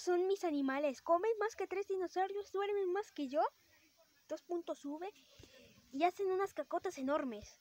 Son mis animales. Comen más que tres dinosaurios, duermen más que yo. Dos puntos sube y hacen unas cacotas enormes.